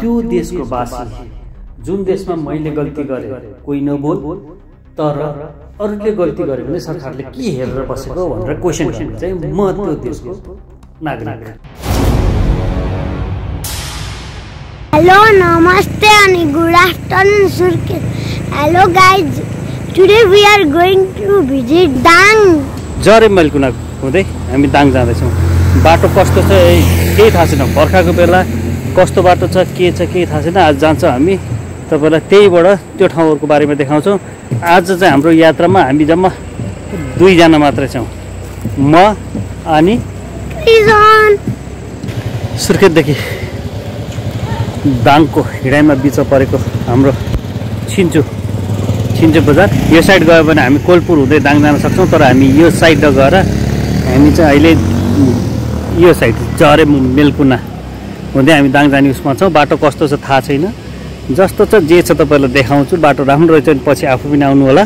त्यो देशको वासी जुन देशमा मैले गल्ती गरेँ कोही नबोल तर अरूले गल्ती गर्यो भने सरकारले के हेरेर बसेको भनेर क्वेसन गर्ने चाहिँ म त्यो देशको नागरिक Hello, namaste and good afternoon, Surkit. Hello, guys. Today we are going to visit Dang. जरे मैलकुना हुँदै हामी दाङ जाँदैछौँ बाटो कस्तो छ केही थाहा छैन बर्खाको बेला कस्तो बाटो छ के छ केही थाहा छैन आज जान्छ हामी। तपाईँलाई त्यहीबाट त्यो ठाउँहरूको बारेमा देखाउँछौँ। आज चाहिँ हाम्रो यात्रामा हामी जम्मा दुईजना मात्रै छौँ। म अनि. सुर्खेतदेखि दाङको हिँडाइमा बिचमा परेको हाम्रो छिन्चु छिन्चु बजार। यो साइड गयो भने हामी कोलपुर हुँदै दाङ जान सक्छौँ तर हामी यो साइड गएर हामी चाहिँ अहिले यो साइड जरे मेलकुना हुँदै हामी दाङ जाने उसमा छौँ। बाटो कस्तो छ थाहा छैन। जस्तो छ जे छ तपाईँलाई देखाउँछु। बाटो राम्रो रहेछ भने पछि आफू पनि आउनु होला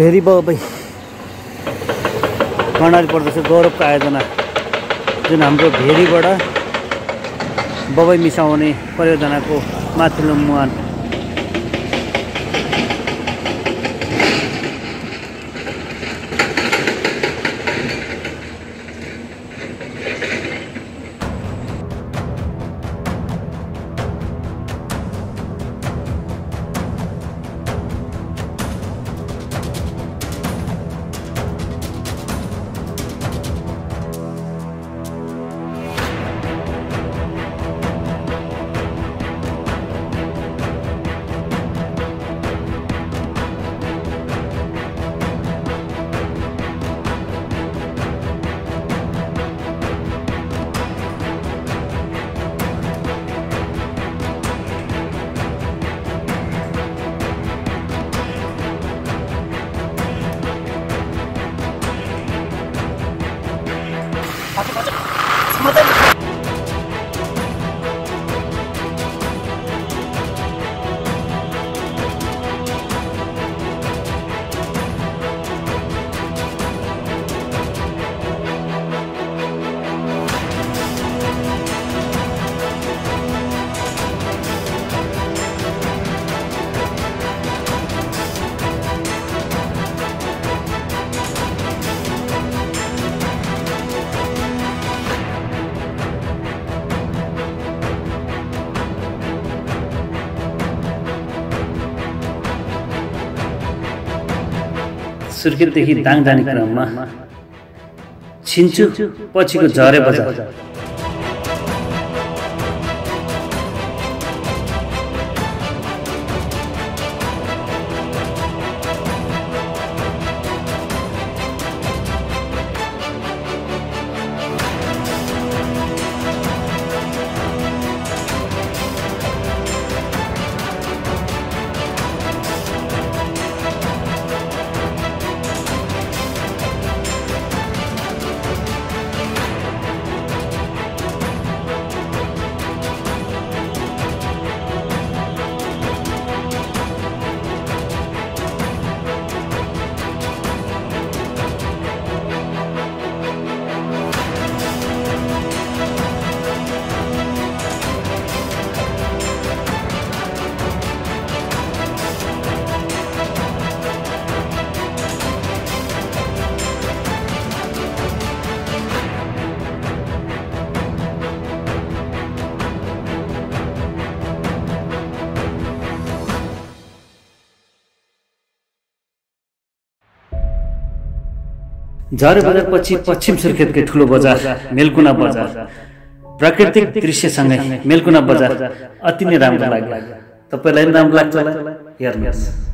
फेरि बाबै कर्णाली प्रदेश गौरवको आयोजना जुन हाम्रो भेरीबाट बबै मिसाउने परियोजनाको माथिल्लो मुहान। सुर्खेतदेखि दाङ जाने क्रममा छिन्चु पछिको झरे बजार। झरे बजारपछि पश्चिम सुर्खेतकै ठुलो बजार मेलकुना बजार। प्राकृतिक दृश्यसँगै मेलकुना बजार अति नै राम्रो लाग्यो। तपाईँलाई पनि राम्रो लाग्छ होला? हेर्नुहोस्।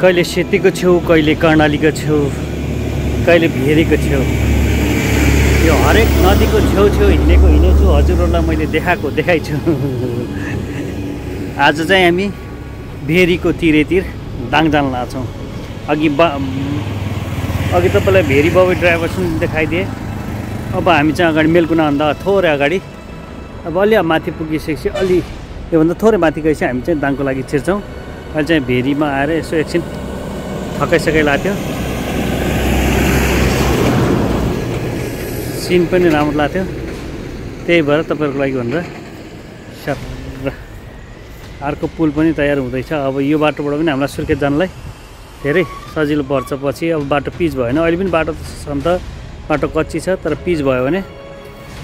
कहिले सेतीको छेउ कहिले कर्णालीको छेउ कहिले भेरीको छेउ। यो हरेक नदीको छेउछेउ हिँडेको हिँडेछु हजुरहरूलाई मैले देखाएको देखाइछु। आज चाहिँ हामी भेरीको तिरेतिर दाङजान लाछौँ अघि बा अघि तपाईँलाई भेरी बाबु ड्राइभर सुन देखाइदिएँ। अब हामी चाहिँ अगाडि मेलकुनाभन्दा थोरै अगाडि अब अलि माथि पुगिसकेपछि अलि योभन्दा थोरै माथि गएपछि हामी चाहिँ दाङको लागि छिर्छौँ। अहिले चाहिँ भेरीमा आएर यसो एकछिन थकाइसकाइ लाग्थ्यो सिन पनि राम्रो लाग्थ्यो। त्यही भएर तपाईँहरूको लागि भनेर स्याप। अर्को पुल पनि तयार हुँदैछ। अब यो बाटोबाट पनि हामीलाई सुर्खेत जानलाई धेरै सजिलो पर्छ पछि। अब बाटो पिच भयो भने अहिले पनि बाटो छन् त। बाटो कच्ची छ तर पिच भयो भने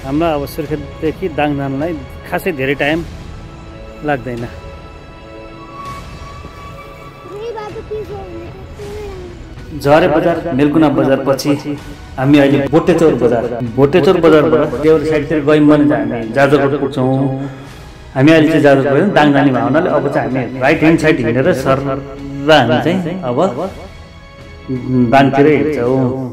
हामीलाई अब सुर्खेतदेखि दाङ जानलाई खासै धेरै टाइम लाग्दैन। झरे बजार मेलकुना बजार पछि हामी अहिले बोटेचौर बजार। बोटेचौर बजारबाट देउर साइडतिर गयौँ भने चाहिँ हामी जाजरकोट पुग्छौँ। हामी अहिले चाहिँ जाजरकोट गयौँ दाङ जाने भयो हुनाले अब चाहिँ हामी राइट ह्यान्ड साइड हिँडेर सर हामी चाहिँ अब दाङतिरै हिँड्छौँ।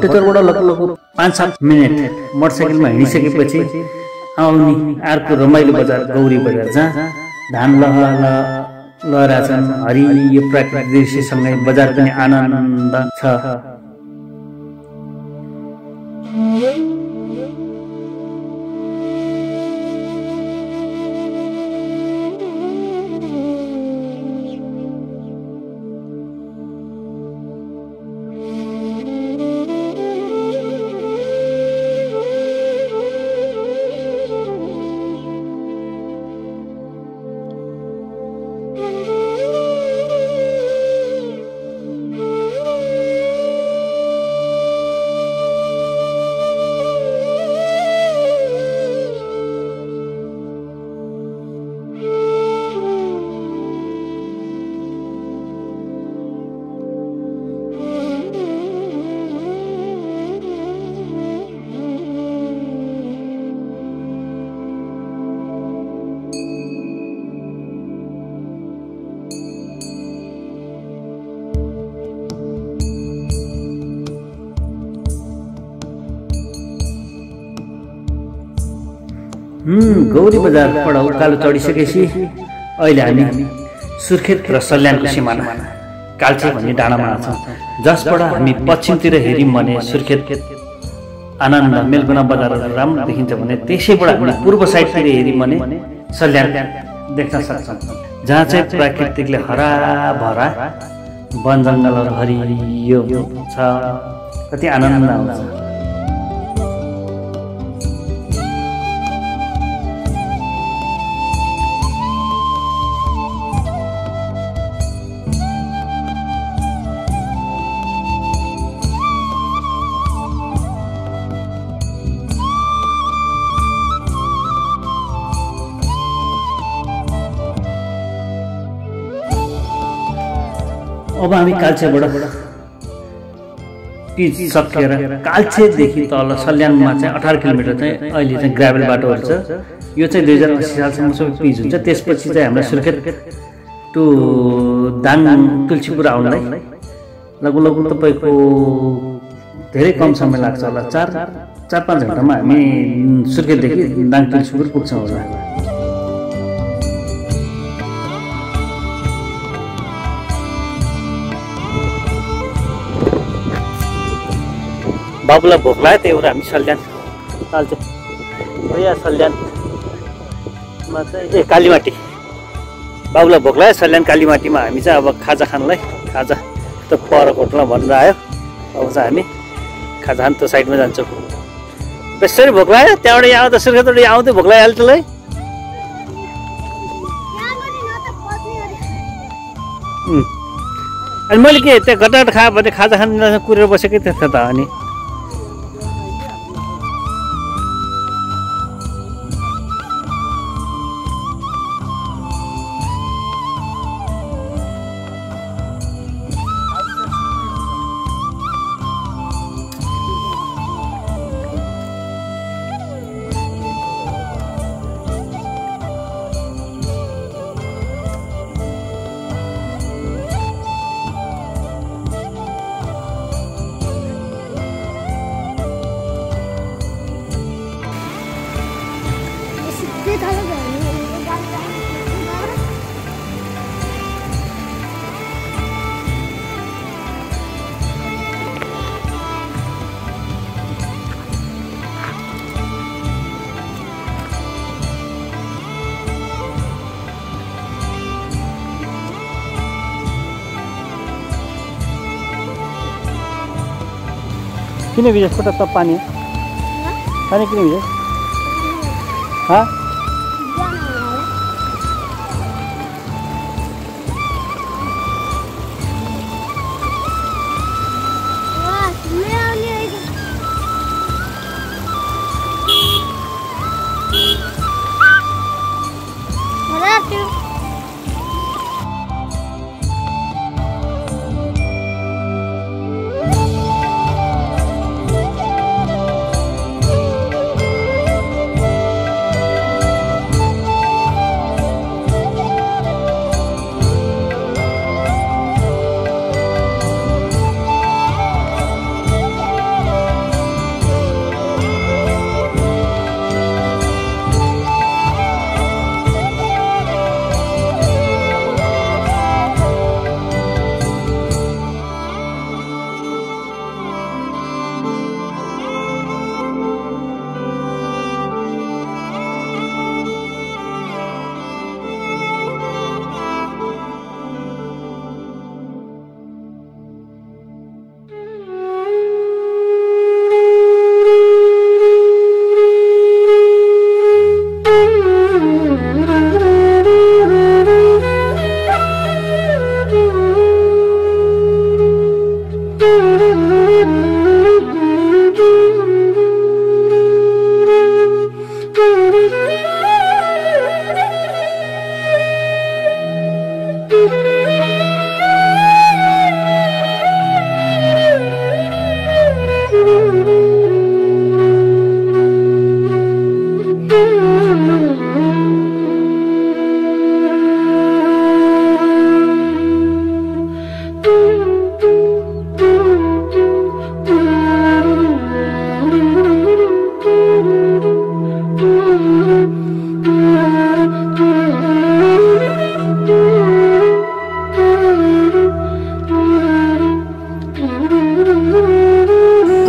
भट्टेचरबाट लगभग पाँच सात मिनट मोटरसाइकलमा हिँडिसकेपछि आउने अर्को रमाइलो बजार गौरी बजार जहाँ धान लहल लहरा छन् हरियो प्राकृतिक दृश्यसँगै बजार पनि आनन्द छ। गौरी बजारबाट उकालो चढिसकेपछि अहिले हामी सुर्खेत र सल्यानको सिमाना काल्चे भन्ने डाँडामा छौँ। जसबाट हामी पश्चिमतिर हेऱ्यौँ भने सुर्खेत आनन्द मेलकुना बजारहरू राम्रो देखिन्छ भने त्यसैबाट हामी पूर्व साइडतिर हेऱ्यौँ भने सल्यान देख्न सक्छौँ। जहाँ चाहिँ प्राकृतिकले हराभरा वन जङ्गलहरू हरियो छ कति आनन्द आउँछ। अब हामी काल्छेबाट पिच सकिएर काल्छेदेखि तल सल्यानमा चाहिँ अठार किलोमिटर चाहिँ अहिले चाहिँ ग्राभल बाटोहरू छ। यो चाहिँ दुई हजार अस्सी सालसम्म पिच हुन्छ। त्यसपछि चाहिँ हामीलाई सुर्खेत टु दाङ तुलसीपुर आउनलाई लगभग लगभग तपाईँको धेरै कम समय लाग्छ होला। चार चार पाँच घन्टामा हामी सुर्खेतदेखि दाङ तुलसीपुर पुग्छौँ होला। बाबुलाई भोक लाग्यो त्यही भएर हामी सल्यान चाल्छ यहाँ सल्यानमा चाहिँ ए कालीमाटी। बाबुलाई भोक लाग्यो सल्यान कालीमाटीमा हामी चाहिँ अब खाजा खानलाई खाजा त पर होटलमा भनेर आयो। अब चाहिँ हामी खाजा खान त्यो साइडमा जान्छौँ। बेसरी भोक लाग्यो त्यहाँबाट यहाँ आउँदा सुर्खेतबाट यहाँ आउँदै भोक तँलाई उम्. अनि मैले के त्यहाँ घटाघट खायो भने खाजा खान कुरेर बसेकै थियो त अनि। किन भिजेस खुट्टा त पानी? पानी किन भिजेस हाँ?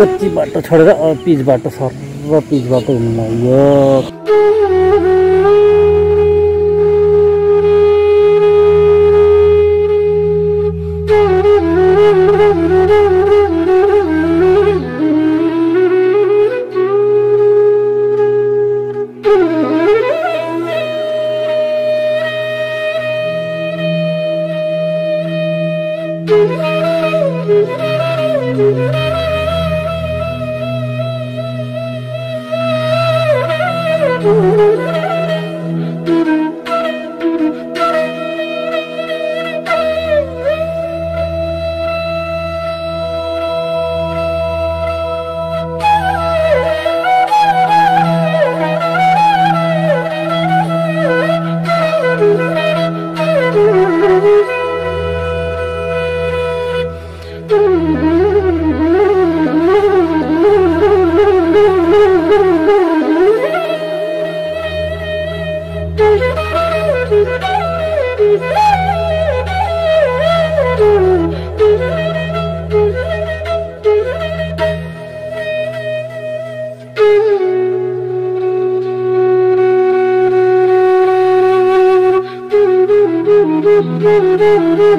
कच्ची बाटो छोडेर पिच बाटो सर पिच बाटो हुनु लाग्यो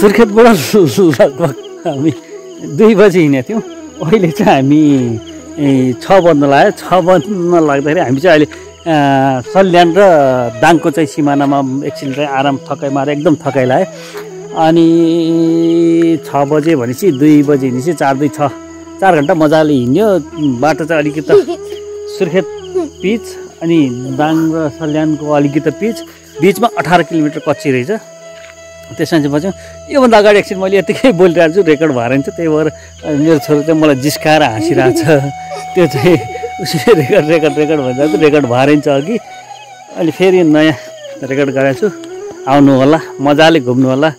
सुर्खेतबाट लगभग हामी दुई बजी हिँडेको थियौँ। अहिले चाहिँ हामी छ बज्न लाग्यो। छ बज्न लाग्दाखेरि हामी चाहिँ अहिले सल्यान र दाङको चाहिँ सिमानामा एकछिन चाहिँ आराम थकाइ मारेर एकदम थकाइ लाग्यो। अनि छ बजे भनेपछि दुई बजे हिँडेपछि चार दुई छ चार घन्टा मजाले हिँड्यो। बाटो चाहिँ अलिकति सुर्खेत पिच अनि दाङ र सल्यानको अलिकति पिच। बिचमा अठार किलोमिटर कच्ची रहेछ। त्यसमा चाहिँ बच्यौँ योभन्दा अगाडि एकछिन मैले यतिकै बोलिरहेको छु रेकर्ड भएर हुन्छ त्यही भएर मेरो छोरो चाहिँ मलाई जिस्काएर हाँसिरहेको छ। त्यो चाहिँ उसले रेकर्ड रेकर्ड रेकर्ड भन्छ रेकर्ड भएर छ अघि। अहिले फेरि नयाँ रेकर्ड गरेको छु। आउनु होला मजाले घुम्नु होला।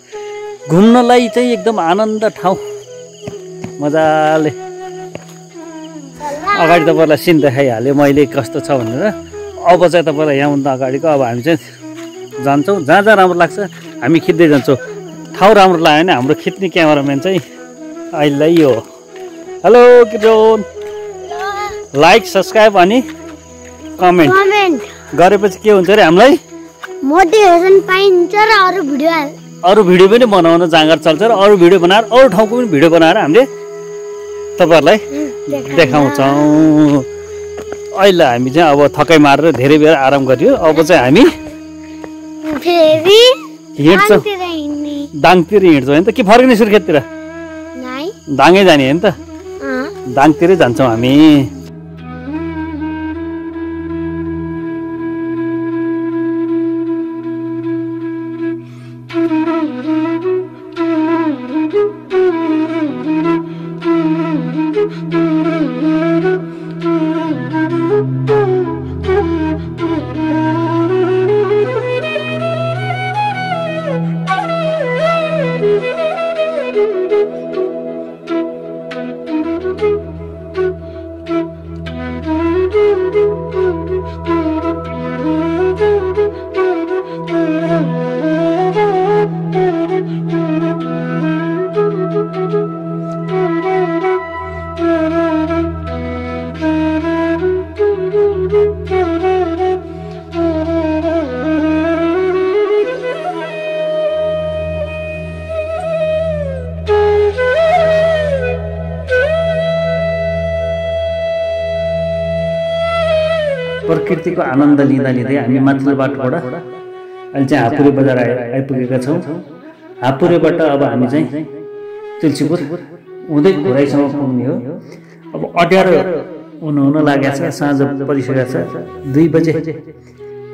घुम्नलाई चाहिँ एकदम आनन्द ठाउँ। मजाले। अगाडि तपाईँलाई सिन देखाइहालेँ मैले कस्तो छ भनेर। अब चाहिँ तपाईँलाई यहाँभन्दा अगाडिको अब हामी चाहिँ जान्छौँ। जहाँ जहाँ राम्रो लाग्छ हामी खिच्दै जान्छौँ। ठाउँ राम्रो लाग्यो भने हाम्रो खिच्ने क्यामराम्यान चाहिँ अहिलेलाई यो हो। हेलो किटोन लाइक सब्सक्राइब अनि कमेन्ट। गरेपछि के हुन्छ अरे हामीलाई? मोटिभेसन पाइन्छ र अरू भिडियो अरू भिडियो पनि बनाउन जाँगर चल्छ र अरू भिडियो बनाएर अरू ठाउँको पनि भिडियो बनाएर हामीले तपाईँहरूलाई देखाउँछौँ। अहिले हामी चाहिँ अब थकाइ मारेर धेरै बेर आराम गरियो। अब चाहिँ हामी फेरि हिँड्छौँ दाङतिर हिँड्छौँ होइन त? के फर्किने सुर्खेततिर? दाङै जाने होइन त? दाङतिरै जान्छौँ हामी। आनन्द लिँदा लिँदै हामी माथिल्लो बाटोबाट अहिले चाहिँ हापुरे बजार आइ आइपुगेका छौँ। हापुरेबाट अब हामी चाहिँ तुलसीपुर हुँदै घोराइसम्म पुग्ने हो। अब अँध्यारो हुनु हुन लागेको छ साँझ परिसकेको छ। दुई बजे।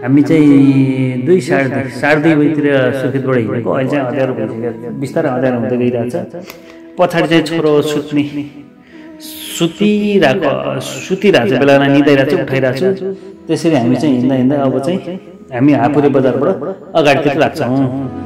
हामी चाहिँ दुई साढे दुई साढे दुई बजीतिर सुर्खेतबाट हिँडेको। अहिले चाहिँ अँध्यारो भइसकेको बिस्तारै अँध्यारो हुँदै गइरहेछ पछाडि चाहिँ छोरो सुत्ने। सुतिरहेको सुतिरहेको छ बेला निदाइरहेको छु उठाइरहेको छु। त्यसरी हामी चाहिँ हिँड्दा हिँड्दा अब चाहिँ हामी हापुरे बजारबाट अगाडितिर लाग्छौँ।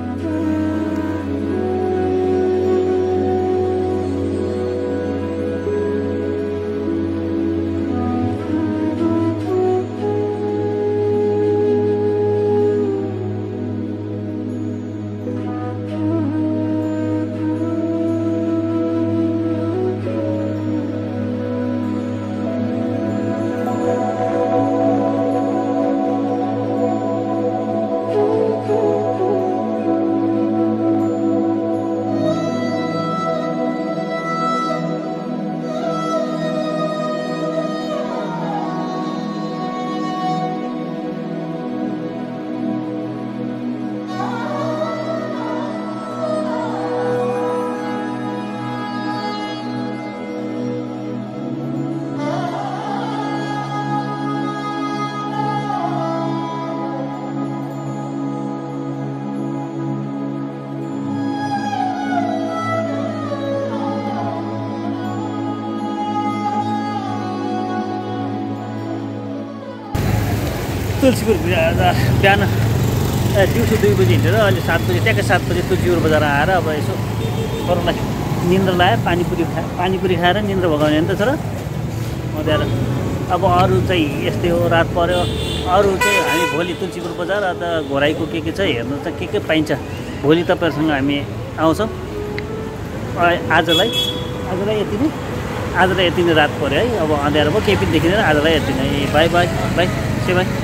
तुलसीपुर बिहान दिउँसो दुई बजी हिँडेर अहिले सात बजी ट्याक्कै सात बजी तुलसीपुर बजार आएर अब यसो गरौँलाई निन्द्रा लगायो पानीपुरी खायो पानीपुरी खाएर निन्द्रा भगाउने त छोरा। मध्याएर अब अरू चाहिँ यस्तै हो रात पऱ्यो अरू चाहिँ हामी भोलि तुलसीपुर बजार अन्त घोराइको के के छ हेर्नु चाहिँ के के पाइन्छ। भोलि तपाईँहरूसँग हामी आउँछौँ। आजलाई आजलाई यति नै। आजलाई यति नै रात पऱ्यो है। अब अँध्यारो भयो केही पनि देखिँदैन। आजलाई यति नै। Bye bye bye. Say bye.